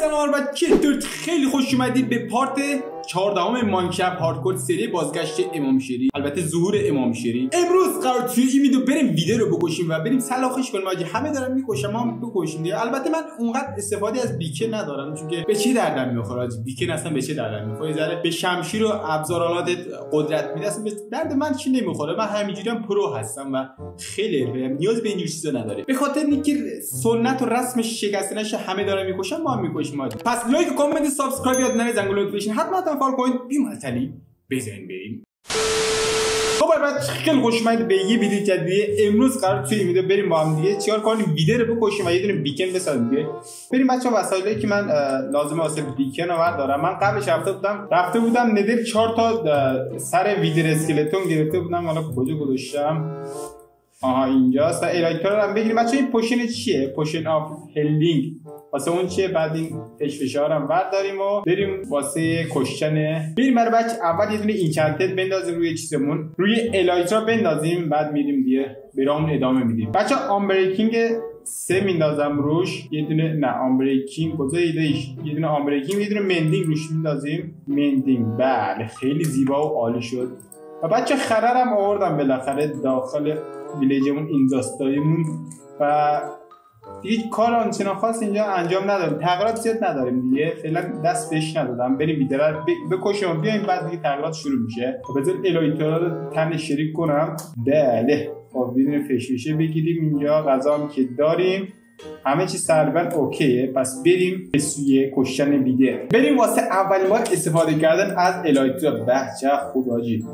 سلام و چطور خیلی خوش اومدید به پارت 14 مانکپ هاردکور سری بازگشت امام شری البته ظهور امام شری امروز قرار توی این ویدیو بریم ویدیو رو بکشیم و بریم سلاخش کنیم. آجی همه دارن می‌کشن ما بکشیم دیگه. البته من اونقدر استفاده از بیکن ندارم چون که به چه دردم می‌خوره آجی بیکن اصلا به چه دردم می‌خوره ذره به شمشیر و ابزارالات قدرت میده. اصلا به درد من چی نمی‌خوره؟ من همینجوری پرو هستم و خیلی نیاز به این چیزا نداره به خاطر اینکه سنت و رسم شکستنش همه دارن می‌کشن ما هم می‌کشیم. پس like و comment subscribe یاد نره. زنگوله notification. حتما follow کنید بی معطلی بزنین بریم. خب بعد خیلی خوش اومدید به یه ویدیو جدید امروز قرار توی این ویدیو بریم با هم دیگه. چیکار کنیم؟ Wither رو بکشیم و یه دونه beacon بسازیم دیگه. بریم بچا وسایلی که من لازمه واسه beacon رو دارم. من قبلش رفته بودم رفته بودم Nether 4 تا سر Wither Skeleton گرفته بودم. حالا کجا گذاشتم؟ آها اینجاست. و Elytra رو هم بگیریم. بچه این potion چیه؟ potion of healing واسه اون چیه؟ بعد این فشار هم برداریم و بریم واسه کشتن. بریم برای بچه اول یه دونه enchanted بندازیم روی چیزمون. روی Elytra بندازیم بعد میریم دیگه برامون ادامه میدیم. بچه Unbreaking سه میندازم روش. یه دونه نه Unbreaking کجا یه دونه Unbreaking یه دونه Mending روش میندازیم. Mending بله خیلی زیبا و عالی شد. و بچه خررم آوردم بالاخره داخل ویلیجمون این داستایمون و دیگه کار آنچنان خاص اینجا انجام نداریم تغییرات زیاد نداریم دیگه. فعلا دست بهش ندادم. بریم بیدره بکشیم. و بیایم بعد دیگه تغییرات شروع میشه. خب بذار الایتورا رو تن شریک کنم. بله. خب بیدون فشوشه بگیریم اینجا. غذا هم که داریم. همه چی سربن اوکیه. پس بریم به سوی کشتن بیده بریم واسه اولین بار استفاده کردن از الایتورا بچه خوب آجی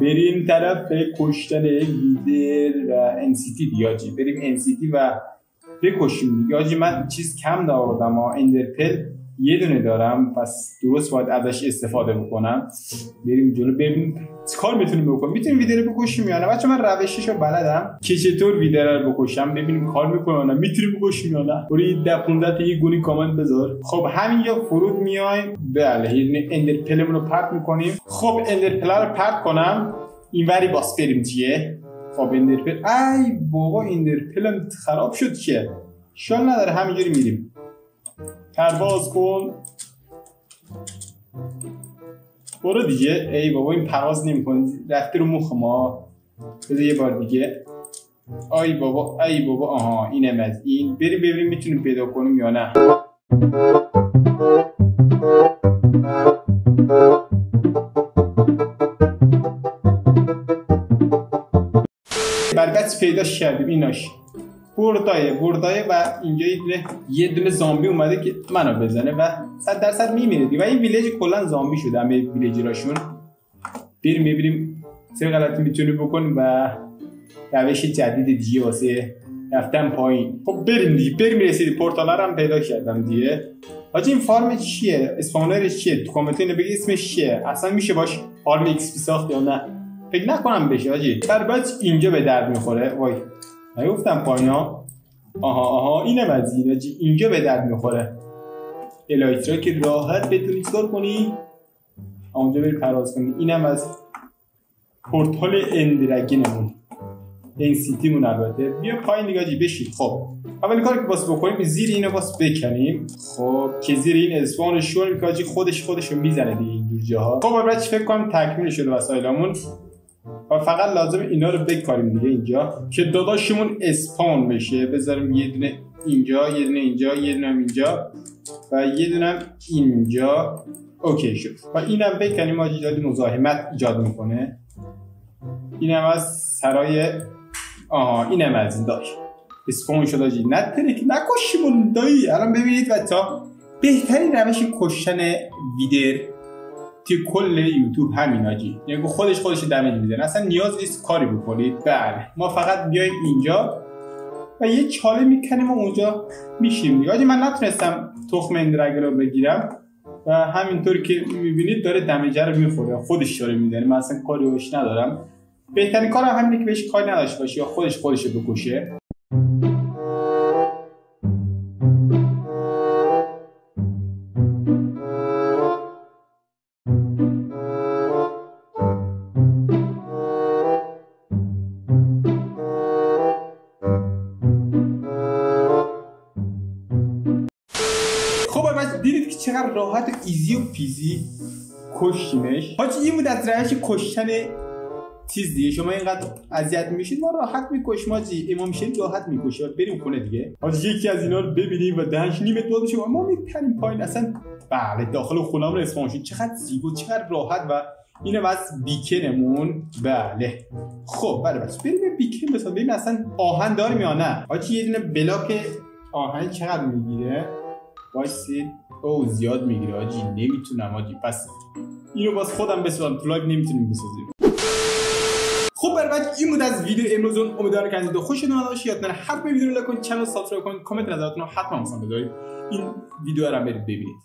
بریم طرف کشتن Wither و End City دیه حاجی بریم End City و بکشیم دیگه. حاجی من چیز کم ها ender pearl یه دونه دارم پس درست باید ازش استفاده بکنم. بریم جلو. ببینیم کار می‌تونیم بکنیم؟ می‌تونیم Wither رو بکشیم یا نه؟ بچه من روشش رو بلدم. که چطور Wither رو بکشم؟ ببینیم کار می‌کنه نه؟ می‌تونیم بکشیم یا نه؟ برای ده 15 یه گونی کامنت بذار. خب همینجا فرود میایم. بله یه ender pearl مون رو پرت می‌کنیم. خب ender pearl رو پرت کنم. اینوری باس بریم چیه؟ خب اندرپل ای بابا اندرپلم خراب شد که. شال نداره همینجوری میریم. پرواز کن. برو دیگه. ای بابا این پرواز نمی‌کنه رفته رو مخ ما. بذار یه بار دیگه. ای بابا ای بابا. آها اینم از این. بریم ببینیم می‌تونیم پیدا کنیم یا نه؟ برگشت پیداش کردیم. ایناش بردایه بردایه و اینجا یه دونه زامبی اومده که منو بزنه و صد درصد میمیره و این ویلیج کلا زامبی شده همه ویلیجراشون. بریم ببینیم چه غلطی می‌تونیم بکنیم و روش جدید دیگه واسه رفتن پایین. خب بریم دیگه بریم رسیدی پورتال هم پیدا کردم دیگه. حاجی این فارم چیه؟ اسپانرش چیه؟ تو کامنت اینو بگی اسمش چیه؟ اصلا میشه باش فارم ایکس ساخت یا نه؟ فکر نکنم بشه حاجی. بعد اینجا به درد می‌خوره. وای. نگفتم پایین ها آها آها اینم از این اینجا به درد می‌خوره. الایترا که راحت بتونی چیکار کنی اونجا بری پرواز کنی اینم از پورتال اندرگینمون. این سیتی مون البته. بیا پایین نگاه جی بشید خب اولین کاری که باس بکنیم زیر اینو باس بکنیم. خب که زیر این اسپان شور می‌کنه خودش خودش رو می‌زنه دیگه اینجور جاها. خب بعد فکر کنم؟ تکمیل شده وسایلمون و فقط لازم اینا رو بکاریم دیگه اینجا که داداشمون اسپان بشه. بذاریم یه دونه اینجا یه دونه اینجا یه دونه اینجا و یه دونه اینجا. اوکی شد. و اینم بکنیم آجی دادی مزاحمت ایجاد می‌کنه. اینم از سرای آها اینم از این داشت. اسپان شد آجی ترک نکشیمون دایی. الان ببینید و تا بهترین روش کشتن ویدر توی کل یوتیوب همین آجی. یعنی خودش خودش دمیج می‌زنه اصلا نیاز نیست کاری بکنید بله. ما فقط بیایم اینجا و یه چاله می‌کنیم و اونجا میشیم دیگه. من نتونستم تخم اندرگه رو بگیرم و همینطور که می‌بینید داره دمیجه رو می‌خوره. خودش داره می‌زنه من اصلا کاری بهش ندارم. بهترین کار هم همینه که بهش کاری نداشته باشه یا خودش خودش بکشه. چقدر راحت و ایزی و پیزی کشتیمش. حاجی این بود از روش کشتن چیز دیگه. شما اینقدر اذیت میشید ما راحت می‌کشیم حاجی. امام شریف راحت می‌کشه. بریم خونه دیگه. حاجی یکی از اینا رو ببینیم و دهنش نیمه دو میشه. ما میپریم پایین. اصلا بله داخل خونه‌مون اسپان شد. چقدر زیبا چقدر راحت و اینه از بیکنمون. بله. خب بله بس بریم بیکن مثلا ببین اصلا آهن داریم یا نه؟ حاجی یه دونه بلاک آهن چقدر می‌گیره؟ وایسید. او زیاد می‌گیره حاجی نمی‌تونم حاجی پس اینو باز خودم بسازم تو live نمی‌تونیم بسازیم. خب برای این بود از ویدیو امروز امیدوارم که از ویدیو خوشتون اومده باشه یادتونه حتما ویدیو رو like کنید channel subscribe کنید کامنت نظرتون رو حتما مثلا بذارید. این ویدیو رو برید ببینید.